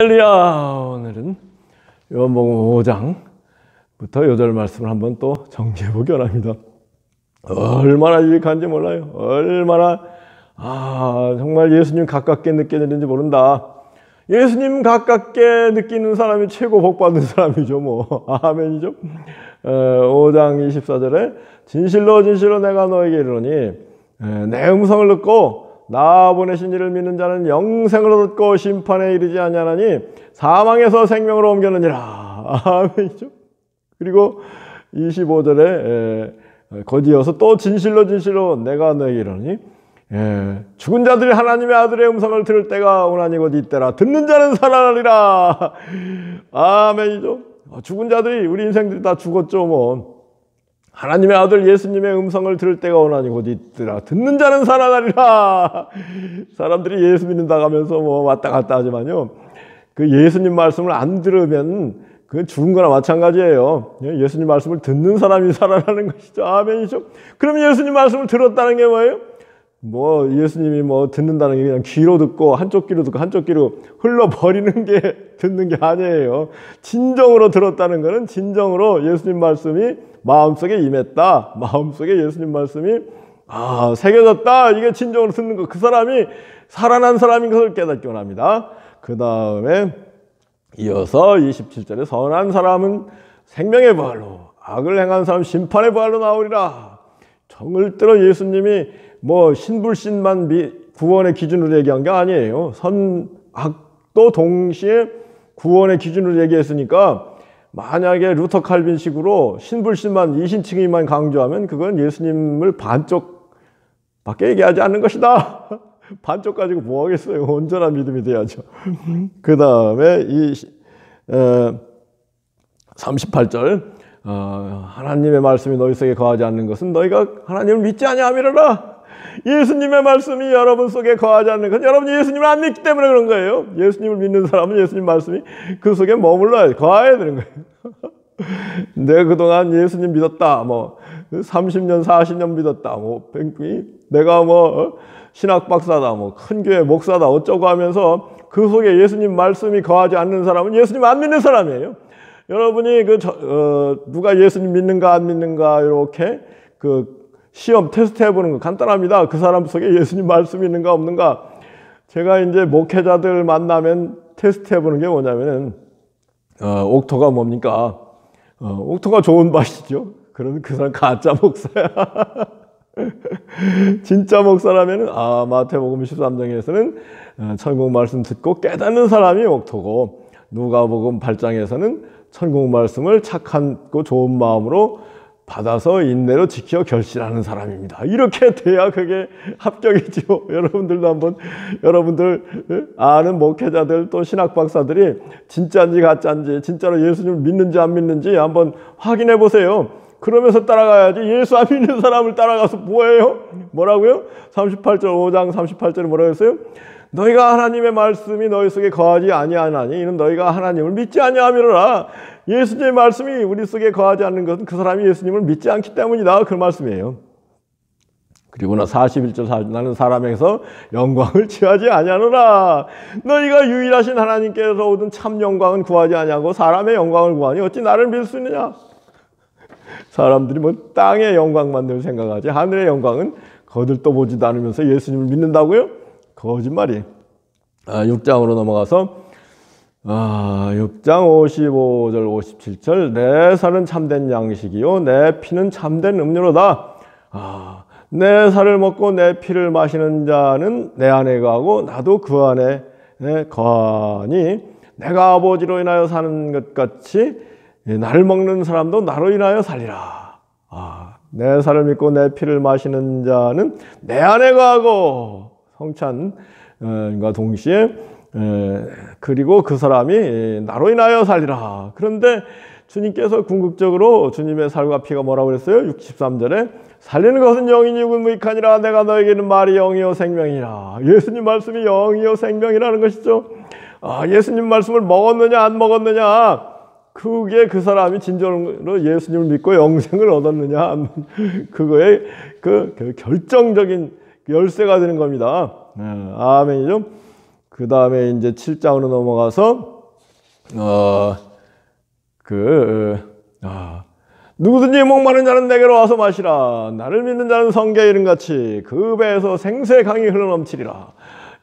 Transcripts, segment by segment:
할렐루야 오늘은 요한복음 5장부터 요절 말씀을 한번 또 정리해 보기 원합니다. 얼마나 유익한지 몰라요. 얼마나 아 정말 예수님 가깝게 느껴지는지 모른다. 예수님 가깝게 느끼는 사람이 최고 복 받는 사람이죠. 뭐 아멘이죠. 어, 5장 24절에 진실로 진실로 내가 너에게 이르노니 에, 내 음성을 듣고 나 보내신 이를 믿는 자는 영생을 얻고 심판에 이르지 아니하나니 사망에서 생명으로 옮겼느니라. 아멘이죠. 그리고 25절에 거디어서 또 진실로 진실로 내가 너에게 이르니 예, 죽은 자들이 하나님의 아들의 음성을 들을 때가 오나니 곧 이때라 듣는 자는 살아나리라 아멘이죠 죽은 자들이 우리 인생들이 다 죽었죠 뭐 하나님의 아들 예수님의 음성을 들을 때가 오나니 곧 있더라. 듣는 자는 살아나리라. 사람들이 예수 믿는다 하면서 뭐 왔다 갔다 하지만요. 그 예수님 말씀을 안 들으면 그 죽은 거나 마찬가지예요. 예수님 말씀을 듣는 사람이 살아나는 것이죠. 아멘이죠. 그럼 예수님 말씀을 들었다는 게 뭐예요? 뭐 예수님이 뭐 듣는다는 게 그냥 귀로 듣고 한쪽 귀로 듣고 한쪽 귀로 흘러버리는 게 듣는 게 아니에요. 진정으로 들었다는 것은 진정으로 예수님 말씀이 마음속에 임했다. 마음속에 예수님 말씀이 아 새겨졌다. 이게 진정으로 듣는 거. 그 사람이 살아난 사람인 것을 깨닫기 원합니다. 그 다음에 이어서 27절에 선한 사람은 생명의 부활로 악을 행한 사람 심판의 부활로 나오리라. 정을 들어 예수님이 뭐 신불신만 구원의 기준으로 얘기한 게 아니에요. 선악도 동시에 구원의 기준으로 얘기했으니까 만약에 루터 칼빈식으로 신불신만 이신칭의만 강조하면 그건 예수님을 반쪽 밖에 얘기하지 않는 것이다. 반쪽 가지고 뭐 하겠어요. 온전한 믿음이 돼야죠. 그 다음에 이 에, 38절 어, 하나님의 말씀이 너희 속에 거하지 않는 것은 너희가 하나님을 믿지 아니함이라 예수님의 말씀이 여러분 속에 거하지 않는 것, 여러분이 예수님을 안 믿기 때문에 그런 거예요. 예수님을 믿는 사람은 예수님 말씀이 그 속에 머물러야 거하야 되는 거예요. 내가 그동안 예수님 믿었다, 뭐, 30년, 40년 믿었다, 뭐, 내가 뭐, 어? 신학 박사다, 뭐, 큰 교회 목사다, 어쩌고 하면서 그 속에 예수님 말씀이 거하지 않는 사람은 예수님 안 믿는 사람이에요. 여러분이 그, 저, 어, 누가 예수님 믿는가 안 믿는가, 이렇게 그 시험 테스트 해보는 거 간단합니다. 그 사람 속에 예수님 말씀이 있는가 없는가. 제가 이제 목회자들 만나면 테스트 해보는 게 뭐냐면은 어, 옥토가 뭡니까? 어, 옥토가 좋은 맛이죠. 그러면 그 사람 가짜 목사야. 진짜 목사라면은 아 마태복음 13장에서는 어, 천국 말씀 듣고 깨닫는 사람이 옥토고 누가복음 8장에서는 천국 말씀을 착하고 좋은 마음으로 받아서 인내로 지켜 결실하는 사람입니다. 이렇게 돼야 그게 합격이죠. 여러분들도 한번 여러분들 아는 목회자들 또 신학 박사들이 진짜인지 가짜인지 진짜로 예수님을 믿는지 안 믿는지 한번 확인해 보세요. 그러면서 따라가야지 예수 안 믿는 사람을 따라가서 뭐예요? 뭐라고요? 38절 5장 38절에 뭐라고 했어요? 너희가 하나님의 말씀이 너희 속에 거하지 아니하나니 이는 너희가 하나님을 믿지 아니하미라 예수님의 말씀이 우리 속에 거하지 않는 것은 그 사람이 예수님을 믿지 않기 때문이다. 그 말씀이에요. 그리고 나 41절 나는 사람에게서 영광을 취하지 아니하노라. 너희가 유일하신 하나님께서 얻은 참 영광은 구하지 아니하고 사람의 영광을 구하니 어찌 나를 믿을 수 있느냐? 사람들이 뭐 땅의 영광만 늘 생각하지 하늘의 영광은 거들떠 보지도 않으면서 예수님을 믿는다고요? 거짓말이. 아, 6장으로 넘어가서 아, 6장 55절 57절 내 살은 참된 양식이요 내 피는 참된 음료로다. 아, 내 살을 먹고 내 피를 마시는 자는 내 안에 거하고 나도 그 안에 거하니 내가 아버지로 인하여 사는 것 같이 날 먹는 사람도 나로 인하여 살리라. 아, 내 살을 믿고 내 피를 마시는 자는 내 안에 거하고 성찬과 동시에 그리고 그 사람이 나로 인하여 살리라. 그런데 주님께서 궁극적으로 주님의 살과 피가 뭐라고 그랬어요? 63절에 살리는 것은 영이니 무익하니라 내가 너에게는 말이 영이요 생명이라. 예수님 말씀이 영이요 생명이라는 것이죠. 아, 예수님 말씀을 먹었느냐 안 먹었느냐 그게 그 사람이 진정으로 예수님을 믿고 영생을 얻었느냐 그거의 그 결정적인 열쇠가 되는 겁니다. 네, 아멘이죠. 그 다음에 이제 7장으로 넘어가서, 어, 그, 아, 누구든지 목마른 자는 내게로 와서 마시라. 나를 믿는 자는 성경에 이름같이 그 배에서 생수의 강이 흘러넘치리라.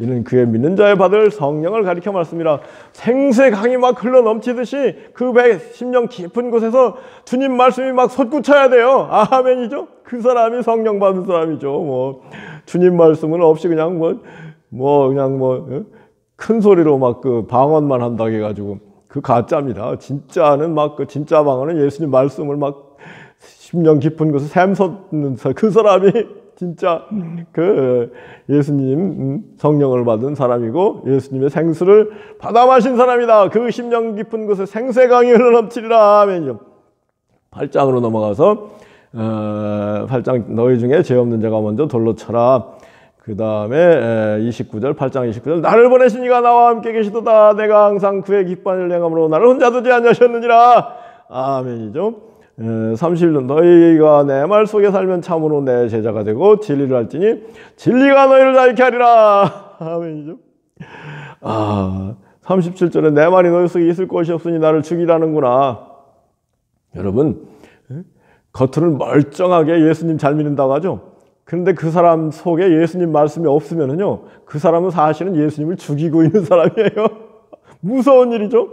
이는 그의 믿는 자의 받을 성령을 가리켜 말씀이라 생수의 강이 막 흘러넘치듯이 그 배 심령 깊은 곳에서 주님 말씀이 막 솟구쳐야 돼요. 아멘이죠. 그 사람이 성령 받은 사람이죠. 뭐 주님 말씀은 없이 그냥 뭐뭐 뭐 그냥 뭐 큰 소리로 막 그 방언만 한다고 해가지고 그 가짜입니다. 진짜는 막 그 진짜 방언은 예수님 말씀을 막 심령 깊은 곳에 샘솟는 그 사람이 진짜 그 예수님 음, 성령을 받은 사람이고 예수님의 생수를 받아 마신 사람이다. 그 심령 깊은 곳에 생수의 강이 흘러넘치리라 아멘이죠. 8장으로 넘어가서 어, 8장 너희 중에 죄 없는 자가 먼저 돌로 쳐라. 그 다음에 29절 8장 29절. 나를 보내신 이가 나와 함께 계시도다. 내가 항상 그의 기뻐하는 행함으로 나를 혼자 두지 않으셨느니라. 아멘이죠. 30년 너희가 내 말 속에 살면 참으로 내 제자가 되고 진리를 할지니 진리가 너희를 자유케 하리라. 아멘이죠. 아 37절에 내 말이 너희 속에 있을 것이 없으니 나를 죽이라는구나. 여러분 겉으로는 멀쩡하게 예수님 잘 믿는다고 하죠 그런데 그 사람 속에 예수님 말씀이 없으면은요, 그 사람은 사실은 예수님을 죽이고 있는 사람이에요. 무서운 일이죠.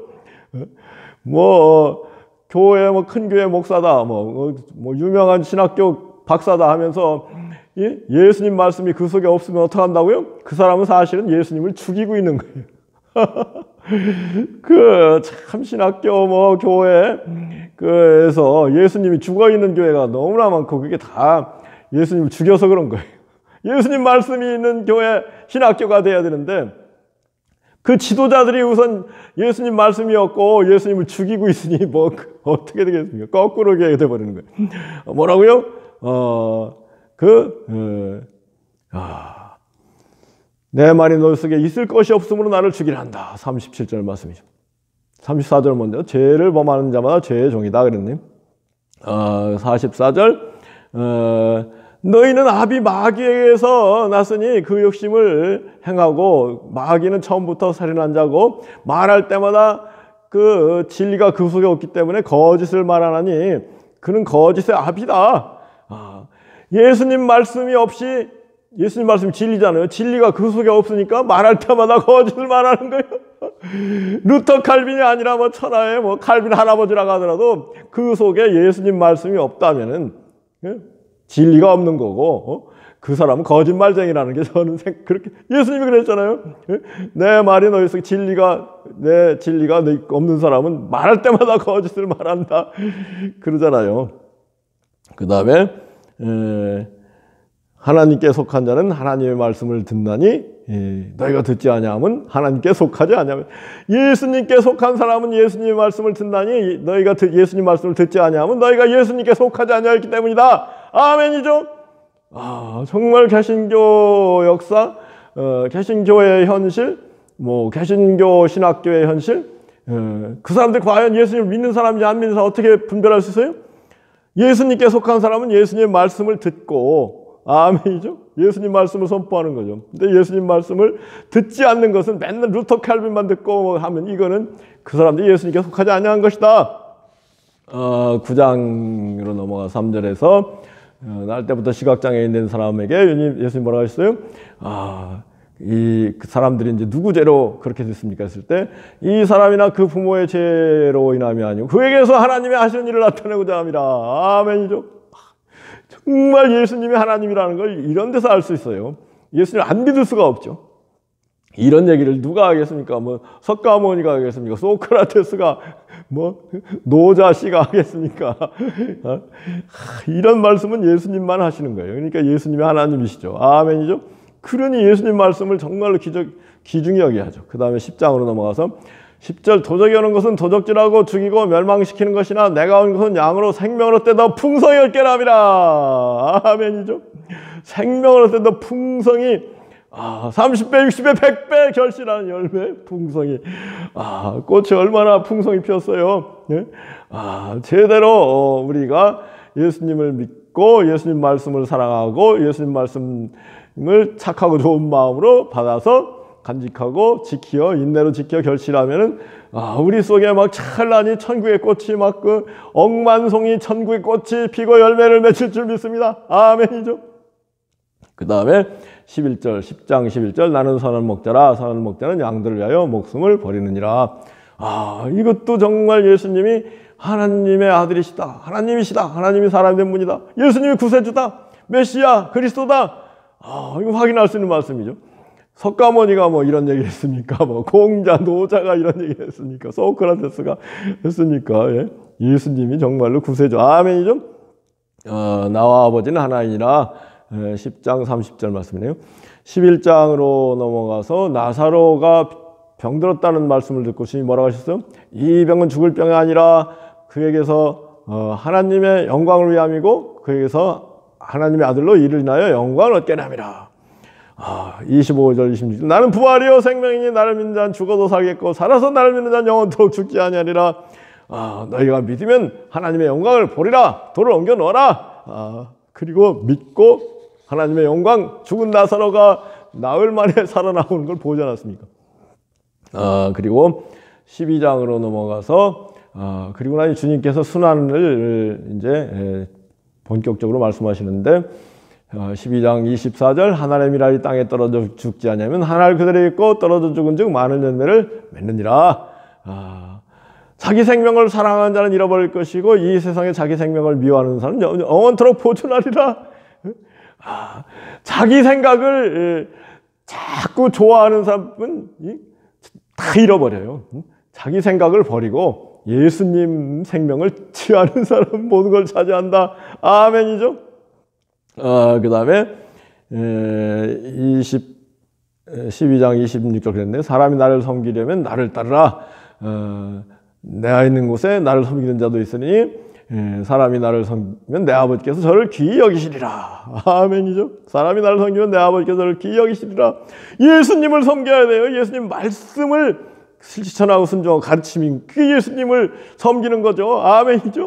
뭐, 교회, 뭐, 큰 교회 목사다, 뭐, 뭐, 유명한 신학교 박사다 하면서, 예? 예수님 말씀이 그 속에 없으면 어떡한다고요? 그 사람은 사실은 예수님을 죽이고 있는 거예요. 그, 참, 신학교, 뭐, 교회, 그에서 예수님이 죽어 있는 교회가 너무나 많고, 그게 다 예수님을 죽여서 그런 거예요. 예수님 말씀이 있는 교회 신학교가 돼야 되는데 그 지도자들이 우선 예수님 말씀이었고 예수님을 죽이고 있으니 뭐 어떻게 되겠습니까? 거꾸로 게 돼버리는 거예요. 뭐라고요? 어그 어, 아, 내 말이 너 속에 있을 것이 없으므로 나를 죽이려 한다. 37절 말씀이죠. 34절 먼저 죄를 범하는 자마다 죄의 종이다 그랬네. 어, 44절 어, 너희는 아비 마귀에게서 났으니 그 욕심을 행하고 마귀는 처음부터 살인한 자고 말할 때마다 그 진리가 그 속에 없기 때문에 거짓을 말하나니 그는 거짓의 아비다. 아, 예수님 말씀이 없이 예수님 말씀이 진리잖아요. 진리가 그 속에 없으니까 말할 때마다 거짓을 말하는 거예요. 루터 칼빈이 아니라 뭐 천하의 뭐 칼빈 할아버지라고 하더라도 그 속에 예수님 말씀이 없다면은 예? 진리가 없는 거고 어? 그 사람은 거짓말쟁이라는 게 저는 생, 그렇게 예수님이 그랬잖아요. 예? 내 말이 너희 속 진리가 내 진리가 없는 사람은 말할 때마다 거짓을 말한다 그러잖아요. 그 다음에 하나님께 속한 자는 하나님의 말씀을 듣나니 예, 너희가 듣지 아니하면 하나님께 속하지 아니하면 예수님께 속한 사람은 예수님의 말씀을 듣나니 너희가 예수님 말씀을 듣지 아니하면 너희가 예수님께 속하지 아니하였기 때문이다. 아멘이죠. 아 정말 개신교 역사, 어, 개신교의 현실, 뭐 개신교 신학교의 현실, 어, 그 사람들 과연 예수님을 믿는 사람인지 안 믿는 사람 어떻게 분별할 수 있어요? 예수님께 속한 사람은 예수님의 말씀을 듣고 아멘이죠. 예수님 말씀을 선포하는 거죠. 근데 예수님 말씀을 듣지 않는 것은 맨날 루터 칼빈만 듣고 뭐 하면 이거는 그 사람들이 예수님께 속하지 아니한 것이다. 어, 9장으로 넘어가 3절에서 어, 날 때부터 시각장애인 된 사람에게 예수님 뭐라고 하셨어요? 아, 이그 사람들이 이제 누구 죄로 그렇게 됐습니까? 했을 때 이 사람이나 그 부모의 죄로 인함이 아니고 그에게서 하나님의 하시는 일을 나타내고자 합니다. 아멘이죠. 정말 예수님이 하나님이라는 걸 이런 데서 알 수 있어요. 예수님을 안 믿을 수가 없죠. 이런 얘기를 누가 하겠습니까? 뭐 석가모니가 하겠습니까? 소크라테스가 뭐 노자 씨가 하겠습니까? 어? 이런 말씀은 예수님만 하시는 거예요. 그러니까 예수님이 하나님이시죠. 아멘이죠. 그러니 예수님 말씀을 정말로 기적, 기중히 여기야죠. 그 다음에 10장으로 넘어가서 10절 도적이 오는 것은 도적질하고 죽이고 멸망시키는 것이나 내가 온 것은 양으로 생명으로 떼다 풍성히 얻게 함이라 아멘이죠 생명으로 떼다 풍성이 아, 30배, 60배, 100배 결실하는 열매, 풍성이. 아, 꽃이 얼마나 풍성히 피었어요. 예? 아, 제대로 어, 우리가 예수님을 믿고 예수님 말씀을 사랑하고 예수님 말씀을 착하고 좋은 마음으로 받아서 간직하고 지키어 인내로 지켜 결실하면은 아, 우리 속에 막 찬란히 천국의 꽃이 막 그 억만송이 천국의 꽃이 피고 열매를 맺힐 줄 믿습니다. 아멘이죠. 그 다음에 11절, 10장 11절 나는 선을 먹자라 선을 먹자는 양들을 위하여 목숨을 버리느니라. 아, 이것도 정말 예수님이 하나님의 아들이시다. 하나님이시다. 하나님이 사람된 분이다. 예수님이 구세주다. 메시아, 그리스도다. 아, 이거 확인할 수 있는 말씀이죠. 석가모니가 뭐 이런 얘기 했습니까? 뭐 공자, 노자가 이런 얘기 했습니까? 소크라테스가 했습니까? 예? 예수님이 정말로 구세주. 아멘이죠? 어, 나와 아버지는 하나이니라. 10장 30절 말씀이네요. 11장으로 넘어가서 나사로가 병들었다는 말씀을 듣고 주님이 뭐라고 하셨어요? 이 병은 죽을 병이 아니라 그에게서 어, 하나님의 영광을 위함이고 그에게서 하나님의 아들로 이를 인하여 영광을 얻게 함이라. 아, 25절 26절 나는 부활이요 생명이니 나를 믿는 자는 죽어도 살겠고 살아서 나를 믿는 자는 영원토록 죽지 아니하리라. 아, 너희가 믿으면 하나님의 영광을 보리라. 돌을 옮겨 넣어라. 아, 그리고 믿고 하나님의 영광 죽은 나사로가 나흘 만에 살아나오는 걸 보지 않았습니까? 아, 그리고 12장으로 넘어가서 아, 그리고 나니 주님께서 순환을 이제 본격적으로 말씀하시는데 12장 24절 하나의 미랄이 땅에 떨어져 죽지 않냐면 하나를 그대로 있고 떨어져 죽은 즉 많은 열매를 맺느니라. 아, 자기 생명을 사랑하는 자는 잃어버릴 것이고 이 세상에 자기 생명을 미워하는 사람은 영원토록 보존하리라. 아, 자기 생각을 자꾸 좋아하는 사람은 다 잃어버려요. 자기 생각을 버리고 예수님 생명을 취하는 사람 모든 걸 차지한다. 아멘이죠. 어, 그 다음에 20, 12장 26절 그랬네. 사람이 나를 섬기려면 나를 따르라. 어, 내가 있는 곳에 나를 섬기는 자도 있으니 사람이 나를 섬기면 내 아버지께서 저를 귀히 여기시리라. 아멘이죠. 사람이 나를 섬기면 내 아버지께서 저를 귀히 여기시리라. 예수님을 섬겨야 돼요. 예수님 말씀을 실천하고 순종하고 가르침이 그 예수님을 섬기는 거죠. 아멘이죠.